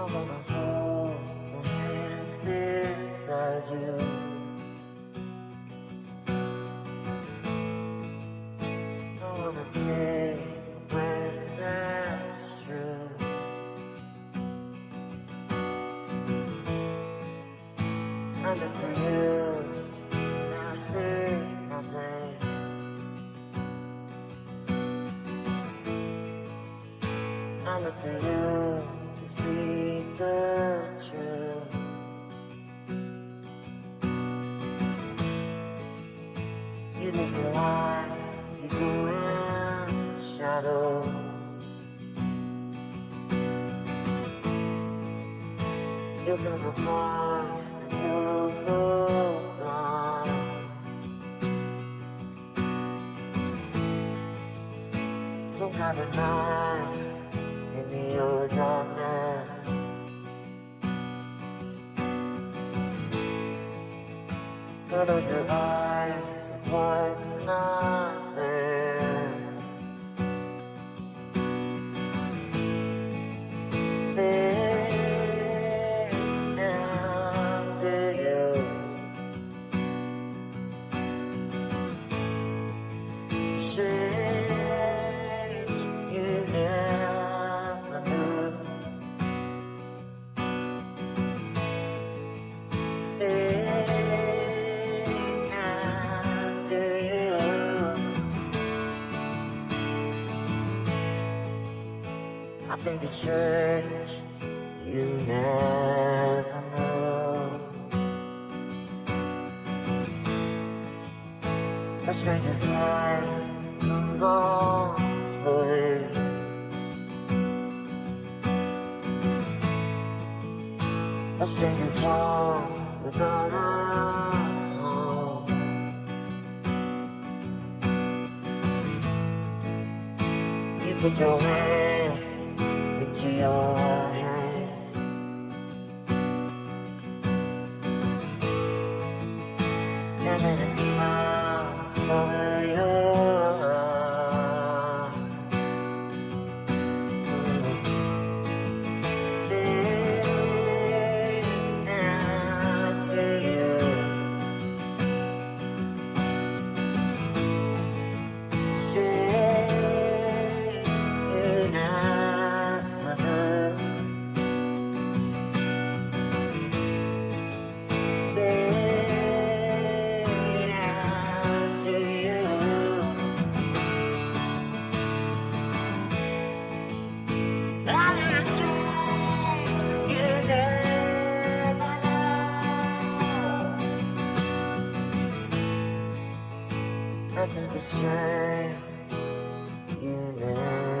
I wanna hold the hand beside you. I wanna take a breath that's true. I look to you, now I see nothing. I look to you see the truth. You live you go in shadows. You'll never find, you'll go blind. Some kind of night in your darkness. Close your eyes, not there? I think it's strange you never know. A stranger's life comes on slowly. A stranger's home without a home. You put your hands into your head. think it's right, you know.